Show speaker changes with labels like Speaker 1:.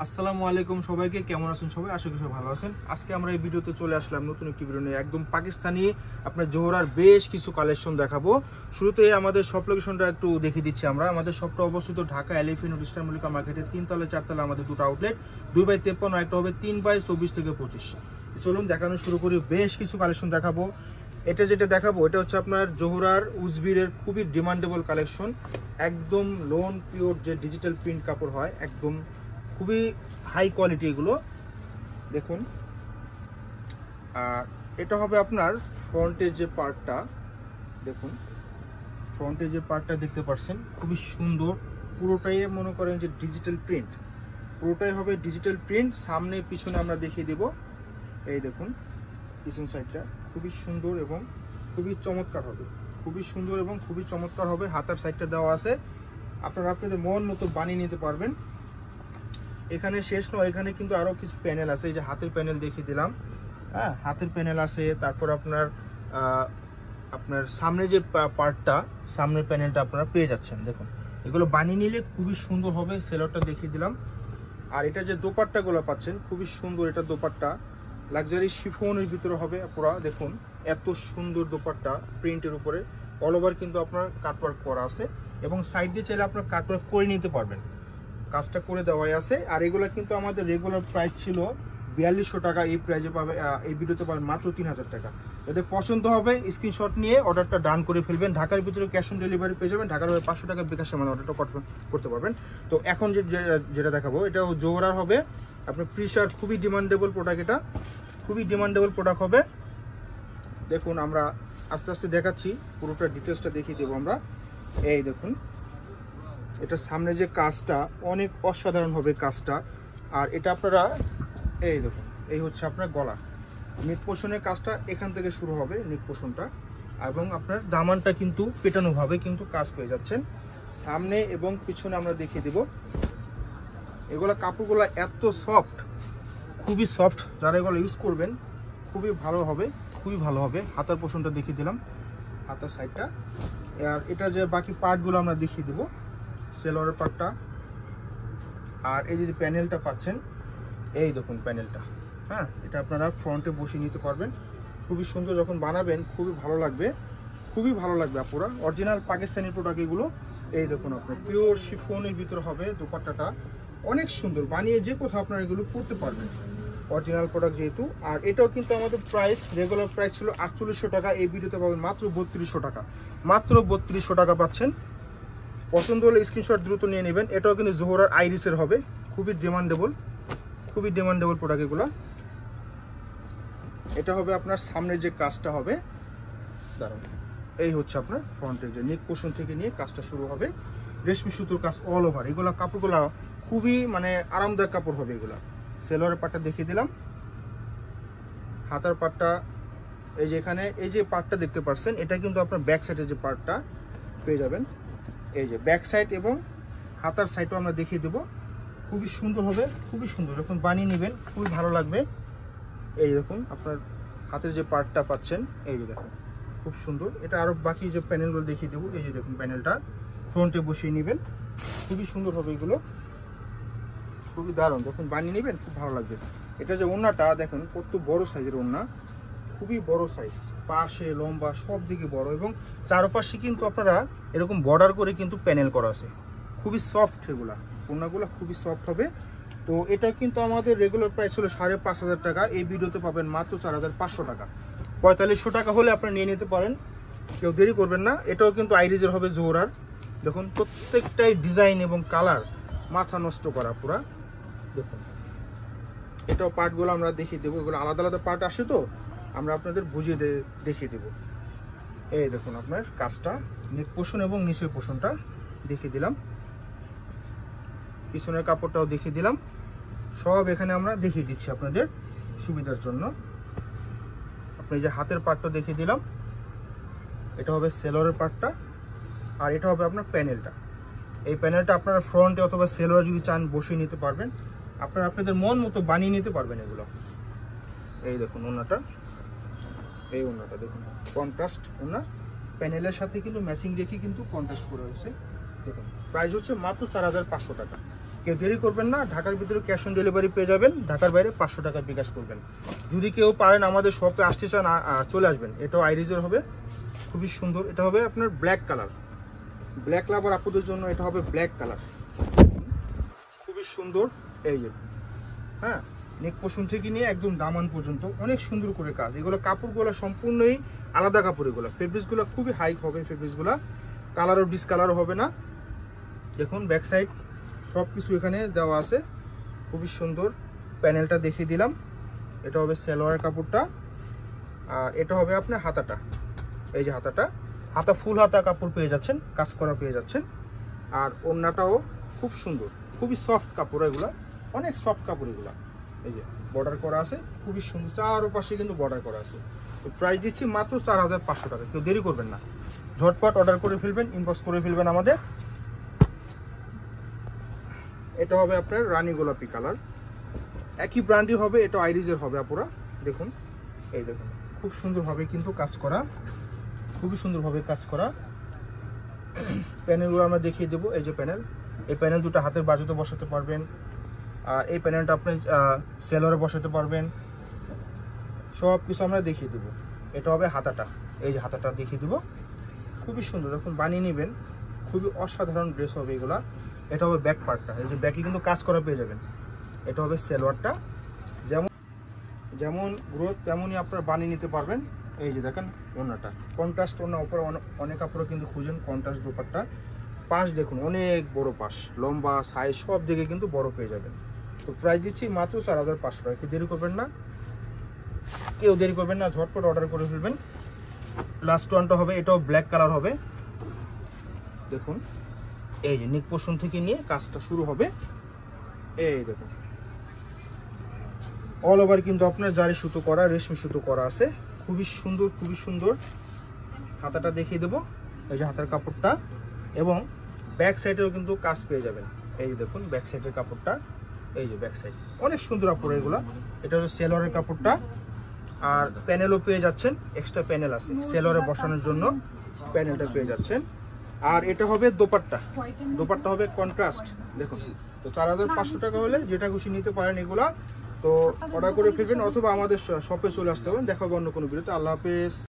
Speaker 1: আসসালামু আলাইকুম সবাইকে, কেমন আছেন সবাই? আশা করি সবাই ভালো আছেন। আজকে আমরা এই ভিডিওতে চলে আসলাম নতুন একটি ভিডিও নিয়ে। একদম পাকিস্তানি আপনার জোহরার বেশ কিছু কালেকশন দেখাবো। শুরুতে আমাদের সব লোকেশনটা একটু দেখিয়ে দিচ্ছি আমরা। আমাদের সবটা অবস্থিত ঢাকা এলিফেন্ট ইস্টার মল্লিকা মার্কেটের তিনতলা, চারতলা আমাদের দুটো আউটলেট দুই বাই তেপ্পান্ন, একটা হবে তিন বাই চব্বিশ থেকে পঁচিশ। চলুন দেখানো শুরু করি। বেশ কিছু কালেকশন দেখাবো। এটা যেটা দেখাবো, এটা হচ্ছে আপনার জোহরার উজবিরের খুবই ডিমান্ডেবল কালেকশন একদম লোন পিওর যে ডিজিটাল প্রিন্ট কাপড় হয়, একদম খুবই হাই কোয়ালিটি এগুলো। দেখুন। আর এটা হবে আপনার ফ্রন্টের যে পার্টটা দেখুন। ফ্রন্টের যে পার্টটা দেখতে পাচ্ছেন, খুবই সুন্দর। পুরোটাই মনে করেন যে ডিজিটাল প্রিন্ট পুরোটাই হবে ডিজিটাল প্রিন্ট সামনে, পিছনে আমরা দেখিয়ে দেব। এই দেখুন, পিছন সাইডটা খুবই সুন্দর এবং খুবই চমৎকার হবে। খুবই সুন্দর এবং খুবই চমৎকার হবে। হাতার সাইডটা দেওয়া আছে। আপনারা আপনাদের মন মতো বানিয়ে নিতে পারবেন। এখানে শেষ নয়, এখানে কিন্তু আরও কিছু প্যানেল আছে, এই যে হাতের প্যানেল দেখিয়ে দিলাম। হ্যাঁ হাতের প্যানেল আছে, তারপর আপনার আপনার সামনে যে পার্টটা সামনের প্যানেলটা আপনারা পেয়ে যাচ্ছেন, দেখুন। এগুলো বানিয়ে নিলে খুবই সুন্দর হবে, সেলরটা দেখিয়ে দিলাম। আর এটা যে দোপাট্টাগুলো পাচ্ছেন, খুবই সুন্দর এটা দোপাট্টা। লাক্সারি শিফনের ভিতরে হবে পুরা, দেখুন, এত সুন্দর দোপাট্টা প্রিন্টের উপরে। অল ওভার কিন্তু আপনার কাটওয়ার্ক করা আছে, এবং সাইড দিয়ে চাইলে আপনার কাটওয়ার্ক করে নিতে পারবেন। কাজটা করে দেওয়াই আছে। আর এগুলো কিন্তু আমাদের রেগুলার প্রাইস ছিল বিয়াল্লিশশো টাকা। এই প্রাইজে পাবে এই ভিডিওতে পাবেন মাত্র তিন হাজার টাকা। যাদের পছন্দ হবে স্ক্রিনশট নিয়ে অর্ডারটা ডান করে ফেলবেন। ঢাকার ভিতরে ক্যাশ অন ডেলিভারি পেয়ে যাবেন। ঢাকার হয়ে পাঁচশো টাকা বিকাশের মানে অর্ডারটা করতে পারবেন তো এখন যে যেটা দেখাবো এটা জোহরার হবে। আপনার প্রিসার খুবই ডিমান্ডেবল প্রোডাক্ট এটা। খুবই ডিমান্ডেবল প্রোডাক্ট হবে। দেখুন, আমরা আস্তে আস্তে দেখাচ্ছি। পুরোটা ডিটেলসটা দেখিয়ে দেবো আমরা। এই দেখুন। এটা সামনে যে কাজটা, অনেক অসাধারণ হবে কাজটা। আর এটা আপনারা, এই দেখুন, এই হচ্ছে আপনার গলা। নেক পোষণের কাজটা এখান থেকে শুরু হবে নেক পোষণটা। এবং আপনার দামানটা কিন্তু পেটানোভাবে কিন্তু কাজ পেয়ে যাচ্ছেন। সামনে এবং পিছনে আমরা দেখিয়ে দেব। এগুলা কাপড়গুলো এত সফট, খুবই সফট, যারা এগুলো ইউজ করবেন, খুবই ভালো হবে, খুবই ভালো হবে। হাতার পোষণটা দেখিয়ে দিলাম, হাতার সাইডটা আর এটা যে বাকি পার্টগুলো আমরা দেখিয়ে দেবো। সেলোয়ারের পার্টটা আর এই যে প্যানেলটা পাচ্ছেন, এই দেখুন প্যানেলটা। হ্যাঁ এটা আপনারা ফ্রন্টে বসিয়ে নিতে পারবেন। খুবই সুন্দর যখন বানাবেন, খুবই ভালো লাগবে। খুবই ভালো লাগবে আপুরা। অরিজিনাল পাকিস্তানি প্রোডাক্ট এগুলো, এই দেখুন আপনার পিওর শিফনের ভিতর হবে দোপাট্টাটা। অনেক সুন্দর, বানিয়ে যে কোথাও আপনারা এগুলো পড়তে পারবেন। অরিজিনাল প্রোডাক্ট যেহেতু, আর এটাও কিন্তু আমাদের প্রাইস রেগুলার প্রাইস ছিল আটচল্লিশশো টাকা, এই ভিডিওতে পাবেন মাত্র বত্রিশশো টাকা। মাত্র বত্রিশশো টাকা পাচ্ছেন। পছন্দ হলে স্ক্রিনশট দ্রুত নিয়ে নেবেন। এটাও কিন্তু জোহরার আইরিসের হবে। খুবই ডিমান্ডেবল খুবই ডিমান্ডেবল প্রোডাক্ট এগুলো। এটা হবে আপনার সামনের যে কাজটা হবে। দাঁড়ান এই হচ্ছে আপনার ফ্রন্টের যে নেক পোষণ থেকে নিয়ে কাজটা শুরু হবে। রেশমি সুতোর কাজ অল ওভার এগুলো কাপড়গুলো খুবই মানে আরামদায়ক কাপড় হবে এগুলো। সেলোয়ারের পাটটা দেখিয়ে দিলাম। হাতার পাটটা, এই যে এখানে, এই যে পার্টটা দেখতে পাচ্ছেন এটা কিন্তু আপনার ব্যাক সাইডের যে পার্টটা পেয়ে যাবেন। এই যে ব্যাক সাইড এবং হাতার সাইডও আমরা দেখিয়ে দেবো। খুবই সুন্দর হবে, খুবই সুন্দর। যখন বানিয়ে নেবেন, খুবই ভালো লাগবে। এই দেখুন, আপনার হাতের যে পার্টটা পাচ্ছেন, এই যে দেখুন, খুব সুন্দর। এটা আরও বাকি যে প্যানেলগুলো দেখিয়ে দেবো, এই যে দেখুন প্যানেলটা ফ্রন্টে বসিয়ে নেবেন, খুবই সুন্দর হবে এগুলো। খুবই দারুণ। যখন বানিয়ে নেবেন, খুব ভালো লাগবে। এটা যে ওড়নাটা, দেখুন, কত বড় সাইজের ওড়না। খুবই বড় সাইজ পাশে, লম্বা সব দিকে বড় এবং চারপাশে কিন্তু আপনারা এরকম বর্ডার করে কিন্তু প্যানেল করা আছে। খুবই সফট এগুলা ওড়নাগুলো খুবই সফট হবে। তো এটা কিন্তু আমাদের রেগুলার প্রাইস হলো সাড়ে পাঁচ হাজার টাকা, এই ভিডিওতে পাবেন মাত্র চার হাজার পাঁচশো টাকা। পঁয়তাল্লিশশো টাকা হলে আপনারা নিয়ে নিতে পারেন, কেউ দেরি করবেন না। এটাও কিন্তু আইরিজের হবে জোহরার দেখুন, প্রত্যেকটাই ডিজাইন এবং কালার মাথা নষ্ট করা পুরা। দেখুন, এটাও পার্টগুলো আমরা দেখিয়ে দেবো। এগুলো আলাদা আলাদা পার্ট আসে তো আমরা আপনাদের বুঝিয়ে দেখিয়ে দেবো। এই দেখুন আপনার কাজটা নেক পোষণ এবং নিচের পোষণটা দেখিয়ে দিলাম। পিছনের কাপড়টাও দেখিয়ে দিলাম। সব এখানে আমরা দেখিয়ে দিচ্ছি আপনাদের সুবিধার জন্য। আপনি যে হাতের পার্টটা দেখিয়ে দিলাম, এটা হবে সেলরের পার্টটা আর এটা হবে আপনার প্যানেলটা। এই প্যানেলটা আপনারা ফ্রন্টে অথবা সেলোয়ার যদি চান বসিয়ে নিতে পারবেন। আপনারা আপনাদের মন মতো বানিয়ে নিতে পারবেন এগুলো। এই দেখুন ওনাটা। এই ওনাটা দেখুন। কন্ট্রাস্ট ওনা প্যানেলের সাথে কিন্তু ম্যাচিং রেখে কিন্তু কন্ট্রাস্ট করে হয়েছে। দেখুন প্রাইস হচ্ছে মাত্র চার হাজার পাঁচশো টাকা। কেউ দেরি করবেন না, ঢাকার ভিতরে ক্যাশ অন ডেলিভারি পেয়ে যাবেন, ঢাকার বাইরে পাঁচশো টাকা বিকাশ করবেন। যদি কেউ পারেন আমাদের শপে আসতে চান চলে আসবেন। এটাও আইরিজের হবে। খুবই সুন্দর। এটা হবে আপনার ব্ল্যাক কালার ব্ল্যাক লাভার আপুদের জন্য এটা হবে ব্ল্যাক কালার খুবই সুন্দর। এই যে হ্যাঁ? নেক পোষণ থেকে নিয়ে একদম দামান পর্যন্ত। অনেক সুন্দর করে কাজ। এগুলো কাপড়গুলো সম্পূর্ণই আলাদা কাপড় এগুলো ফেব্রিক্সগুলো খুবই হাইক হবে ফেব্রিক্সগুলো কালারও ডিসকালারও হবে না। দেখুন ব্যাক সাইড সব কিছু এখানে দেওয়া আছে। খুবই সুন্দর প্যানেলটা দেখিয়ে দিলাম। এটা হবে সালোয়ার কাপড়টা। আর এটা হবে আপনার হাতাটা। এই যে হাতাটা। হাতা ফুল হাতা কাপড় পেয়ে যাচ্ছেন, কাজ করা পেয়ে যাচ্ছেন। আর ওড়নাটাও খুব সুন্দর। খুবই সফট কাপড় এগুলা। অনেক সফট কাপড় এগুলা। এই যে বর্ডার করা আছে, খুবই সুন্দর, চারপাশে কিন্তু বর্ডার করা আছে। তো প্রাইস দিচ্ছি মাত্র চার হাজার পাঁচশো টাকা। কেউ দেরি করবেন না। ঝটপট অর্ডার করে ফেলবেন ইনবক্স করে ফেলবেন আমাদের। এটা হবে আপনার রানী গোলাপি কালার। একই ব্র্যান্ডই হবে, এটা আইরিজের হবে আপুরা। দেখুন, এই দেখুন। খুব সুন্দরভাবে কিন্তু কাজ করা। খুবই সুন্দরভাবে কাজ করা। প্যানেলগুলো আমরা দেখিয়ে দেবো। এই যে প্যানেল এই প্যানেল দুটো হাতের বাজুতে বসাতে পারবেন। আর এই প্যানেলটা আপনি সেলরে বসাতে পারবেন। সব কিছু আমরা দেখিয়ে দেবো। এটা হবে হাতাটা। এই যে হাতাটা দেখিয়ে দেবো। খুবই সুন্দর। যখন বানিয়ে নেবেন, খুবই অসাধারণ ড্রেস হবে এগুলা। এটা হবে ব্যাক পার্টটা এই যে ব্যাকে কিন্তু কাজ করা পেয়ে যাবেন। এটা হবে সেলোয়ারটা যেমন যেমন গ্রোথ তেমনই আপনারা বানিয়ে নিতে পারবেন। এই যে দেখেন ওনাটা কন্ট্রাস্ট ওনা অনে- অনেক আপনারা কিন্তু খুঁজেন কন্ট্রাস্ট দোপারটা পাশ দেখুন, অনেক বড় পাশ। লম্বা সাইজ সব দিকে কিন্তু বড় পেয়ে যাবেন। তো প্রাইস দিচ্ছি, মাত্র চার হাজার পাঁচশো টাকা। দেরি করবেন না। কেউ দেরি করবেন না, ঝটপট অর্ডার করে ফেলবেন। লাস্ট ওয়ানটা হবে, এটাও ব্ল্যাক কালার হবে। দেখুন, এই যে নিক পোষণ থেকে নিয়ে কাজটা শুরু হবে। এই দেখুন। অল ওভার কিন্তু আপনার জারি সুতো করা, রেশমি সুতো করা আছে। খুবই সুন্দর খুবই সুন্দর। হাতাটা দেখিয়ে দেবো, এই যে হাতার কাপড়টা। এবং ব্যাক সাইডেও কিন্তু কাজ পেয়ে যাবেন। এই দেখুন ব্যাক সাইডের কাপড়টা। এই যে ব্যাক সাইড অনেক সুন্দর কাপড় এগুলো। এটা হলো সেলরের কাপড়টা। আর প্যানেলও পেয়ে যাচ্ছেন। এক্সট্রা প্যানেল আছে। সেলরে বসানোর জন্য প্যানেলটা পেয়ে যাচ্ছেন। আর এটা হবে দোপাট্টা। দোপাট্টা হবে কন্ট্রাস্ট দেখুন, তো চার হাজার পাঁচশো টাকা হলে যেটা খুশি নিতে পারেন এগুলা। তো অর্ডার করে ফেলবেন অথবা আমাদের শপে চলে আসতে হবে অন্য কোনো ভিডিওতে। আল্লাহ হাফেজ।